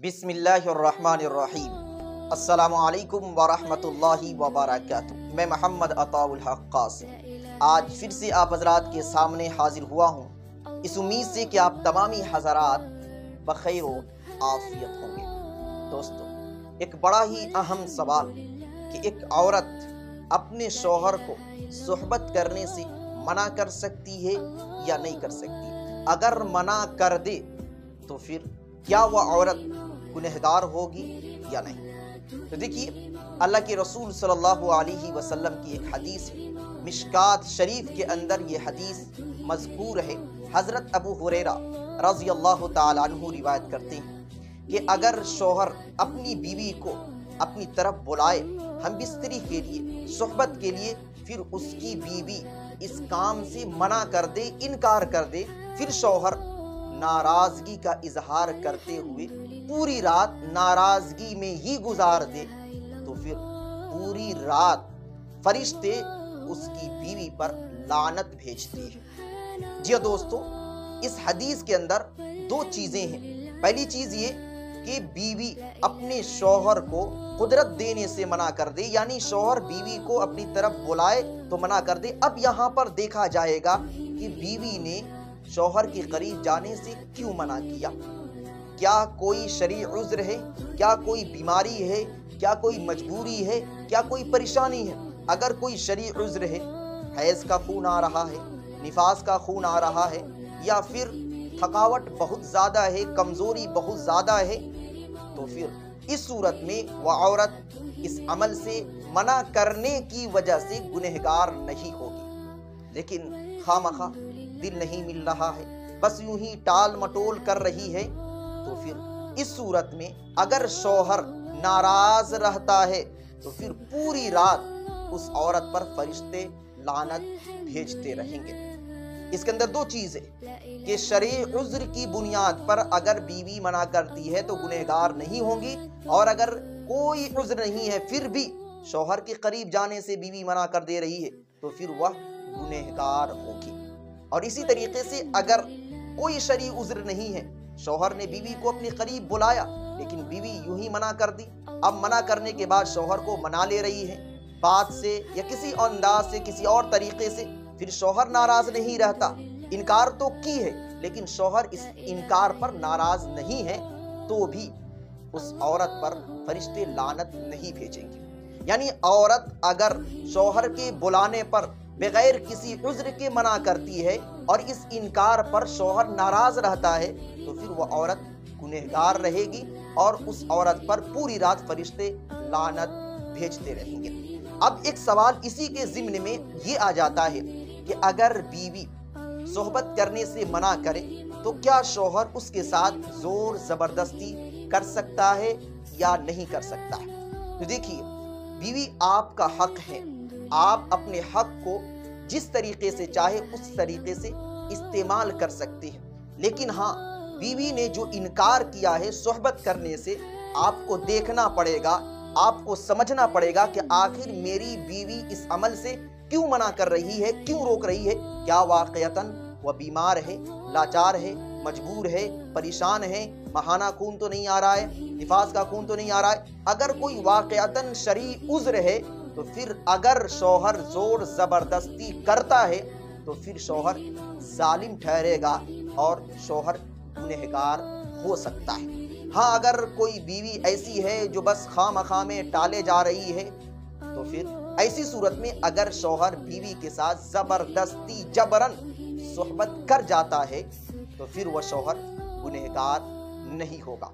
बिस्मिल्लाहिर्रहमानिर्रहीम। अस्सलामुअलैकुम वरहमतुल्लाहि वबरकातुहू। मैं मोहम्मद अताउल हक कासिम आज फिर से आप हजरात के सामने हाजिर हुआ हूँ। इस उम्मीद से कि आप तमामी हजरात बखैर आफियत होंगे। दोस्तों, एक बड़ा ही अहम सवाल कि एक औरत अपने शोहर को सोहबत करने से मना कर सकती है या नहीं कर सकती? अगर मना कर दे तो फिर क्या वह औरत गुनहगार होगी या नहीं? तो देखिए, अल्लाह के रसूल सल्लल्लाहु अलैहि वसल्लम की एक हदीस है। मिशकात शरीफ के अंदर ये हदीस मजकूर है। हज़रत अबू हुरैरा रज़ी अल्लाह तु रिवायत करते हैं कि अगर शोहर अपनी बीवी को अपनी तरफ़ बुलाए, हम बिस्तरी के लिए, सोहबत के लिए, फिर उसकी बीवी इस काम से मना कर दे, इनकार कर दे, फिर शोहर नाराज़गी का इजहार करते हुए पूरी रात नाराज़गी में ही गुजार दे तो फिर पूरी रात फरिश्ते उसकी बीवी पर लानत भेजती है। जी दोस्तों, इस हदीस के अंदर दो चीज़ें हैं। पहली चीज़ ये कि बीवी अपने शौहर को कुदरत देने से मना कर दे, यानी शौहर बीवी को अपनी तरफ़ बुलाए तो मना कर दे। अब यहाँ पर देखा जाएगा कि बीवी ने शौहर के करीब जाने से क्यों मना किया। क्या कोई शरी उज्र है? क्या कोई बीमारी है? क्या कोई मजबूरी है? क्या कोई परेशानी है? अगर कोई शरी उज्र है, हैज़ का खून आ रहा है, निफास का खून आ रहा है, या फिर थकावट बहुत ज़्यादा है, कमज़ोरी बहुत ज़्यादा है तो फिर इस सूरत में वह औरत इस अमल से मना करने की वजह से गुनहगार नहीं होगी। लेकिन खामखा, दिल नहीं मिल रहा है, बस यूँ ही टाल मटोल कर रही है तो फिर इस सूरत में अगर शौहर नाराज़ रहता है तो फिर पूरी रात उस औरत पर फरिश्ते लानत भेजते रहेंगे। इसके अंदर दो चीज़ है कि शरी उज्र की बुनियाद पर अगर बीवी मना करती है तो गुनहगार नहीं होंगी, और अगर कोई उज्र नहीं है, फिर भी शौहर के करीब जाने से बीवी मना कर दे रही है तो फिर वह गुनहगार होगी। और इसी तरीके से अगर कोई शरी उज्र नहीं है शौहर ने बीवी को अपने करीब बुलाया, लेकिन बीवी यूँ ही मना कर दी। अब मना करने के बाद शौहर को मना ले रही है, बात से या किसी अंदाज से, किसी और तरीके से। फिर शौहर नाराज़ नहीं रहता। इनकार तो की है, लेकिन शौहर इस इनकार पर नाराज़ नहीं है तो भी उस औरत पर फरिश्ते लानत नहीं भेजेंगे। यानी औरत अगर शौहर के बुलाने पर बगैर किसी उज्र के मना करती है और इस इनकार पर शौहर नाराज़ रहता है तो फिर वह औरत गुनहगार रहेगी और उस औरत पर पूरी रात फरिश्ते लानत भेजते रहेंगे। अब एक सवाल इसी के जिम्न में ये आ जाता है कि अगर बीवी सोहबत करने से मना करे तो क्या शौहर उसके साथ ज़ोर ज़बरदस्ती कर सकता है या नहीं कर सकता? है तो देखिए, बीवी आपका हक है। आप अपने हक को जिस तरीके से चाहे उस तरीके से इस्तेमाल कर सकते हैं। लेकिन हाँ बीवी ने जो इनकार किया है सोहबत करने से, आपको देखना पड़ेगा, आपको समझना पड़ेगा कि आखिर मेरी बीवी इस अमल से क्यों मना कर रही है, क्यों रोक रही है। क्या वाकयतन वह बीमार है, लाचार है, मजबूर है, परेशान है? महाना खून तो नहीं आ रहा है, निफास का खून तो नहीं आ रहा है। अगर कोई वाकयतन शरी उज्र है तो फिर अगर शोहर ज़ोर ज़बरदस्ती करता है तो फिर शोहर जालिम ठहरेगा और शौहर गुनहगार हो सकता है। हाँ अगर कोई बीवी ऐसी है जो बस खाम खा में टाले जा रही है तो फिर ऐसी सूरत में अगर शोहर बीवी के साथ ज़बरदस्ती, जबरन सोहबत कर जाता है तो फिर वह शोहर गुनहगार नहीं होगा।